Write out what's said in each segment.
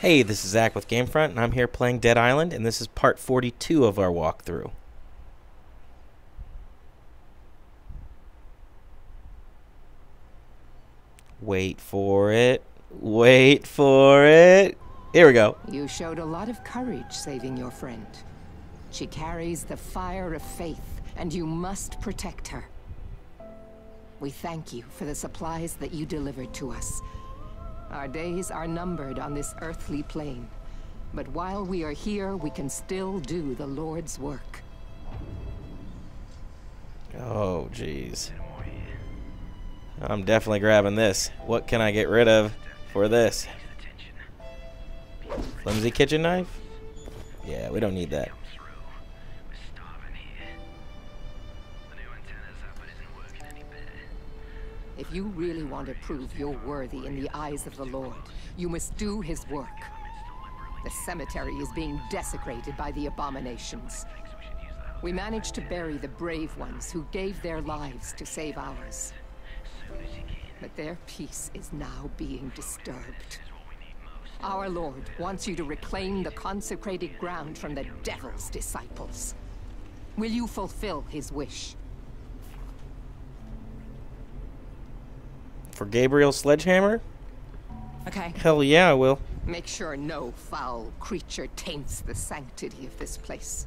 Hey, this is Zach with Gamefront, and I'm here playing Dead Island, and this is part 42 of our walkthrough. Wait for it. Wait for it. Here we go. You showed a lot of courage saving your friend. She carries the fire of faith, and you must protect her. We thank you for the supplies that you delivered to us. Our days are numbered on this earthly plane. But while we are here, we can still do the Lord's work. Oh, jeez. I'm definitely grabbing this. What can I get rid of for this? Flimsy kitchen knife? Yeah, we don't need that. If you really want to prove you're worthy in the eyes of the Lord, you must do his work. The cemetery is being desecrated by the abominations. We managed to bury the brave ones who gave their lives to save ours. But their peace is now being disturbed. Our Lord wants you to reclaim the consecrated ground from the devil's disciples. Will you fulfill his wish? For Gabriel's sledgehammer? Okay. Hell yeah, I will. Make sure no foul creature taints the sanctity of this place.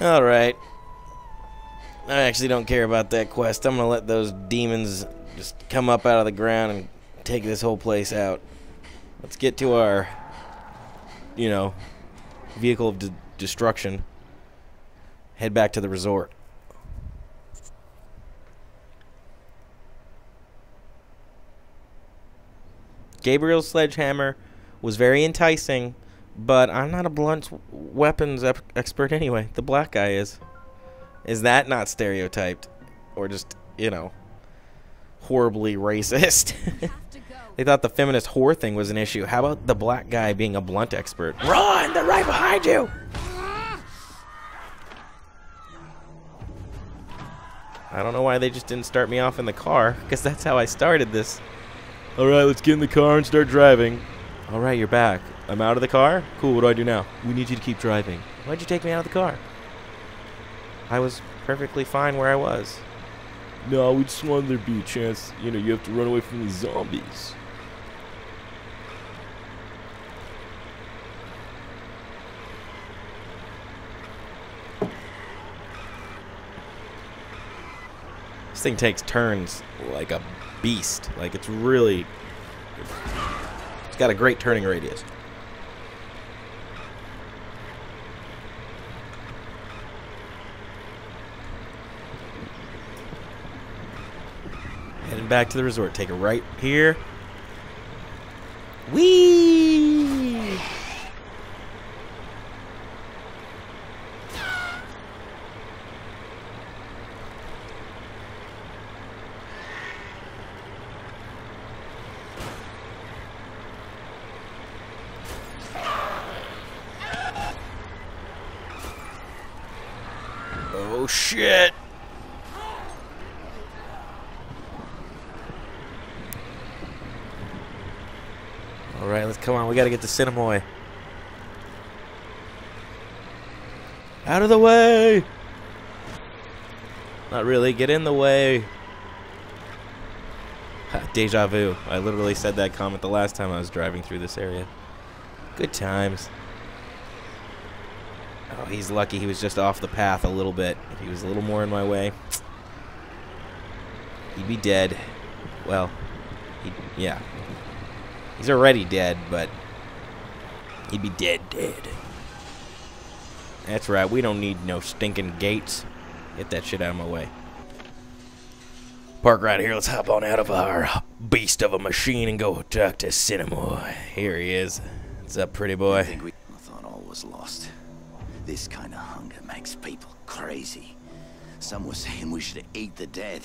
Alright. I actually don't care about that quest. I'm gonna let those demons just come up out of the ground and take this whole place out. Let's get to our, you know, vehicle of de destruction. Head back to the resort. Gabriel's sledgehammer was very enticing, but I'm not a blunt weapons expert anyway. The black guy is. Is that not stereotyped? Or just, you know, horribly racist? they thought the feminist whore thing was an issue. How about the black guy being a blunt expert? Run! They're right behind you! I don't know why they just didn't start me off in the car, because that's how I started this. Alright, let's get in the car and start driving. Alright, you're back. I'm out of the car? Cool, what do I do now? We need you to keep driving. Why'd you take me out of the car? I was perfectly fine where I was. No, we just wanted there to be a chance, you know, you have to run away from these zombies. Thing takes turns like a beast. Like, it's really... It's got a great turning radius. Heading back to the resort. Take a right here. Whee! Oh shit! Alright, let's come on. We gotta get to Sinamoi. Out of the way! Not really. Get in the way. Deja vu. I literally said that comment the last time I was driving through this area. Good times. Oh, he's lucky he was just off the path a little bit. If he was a little more in my way, he'd be dead. Well, he yeah. He's already dead, but he'd be dead dead. That's right, we don't need no stinking gates. Get that shit out of my way. Park right here. Let's hop on out of our beast of a machine and go talk to Sinamoi. Here he is. What's up, pretty boy? I think we thought all was lost. This kind of hunger makes people crazy. Some were saying we should eat the dead.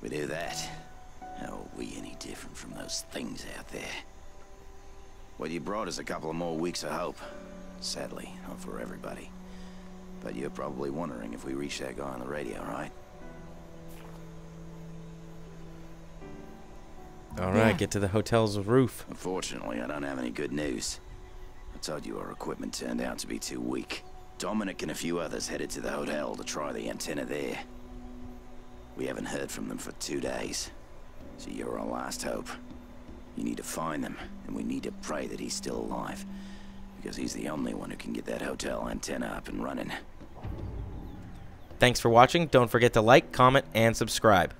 We do that. How are we any different from those things out there? Well, you brought us a couple of more weeks of hope. Sadly, not for everybody. But you're probably wondering if we reached that guy on the radio, right? All right, Yeah. get to the hotel's roof. Unfortunately, I don't have any good news. I told you our equipment turned out to be too weak. Dominic and a few others headed to the hotel to try the antenna there. We haven't heard from them for two days. So you're our last hope. You need to find them, and we need to pray that he's still alive. Because he's the only one who can get that hotel antenna up and running. Thanks for watching. Don't forget to like, comment, and subscribe.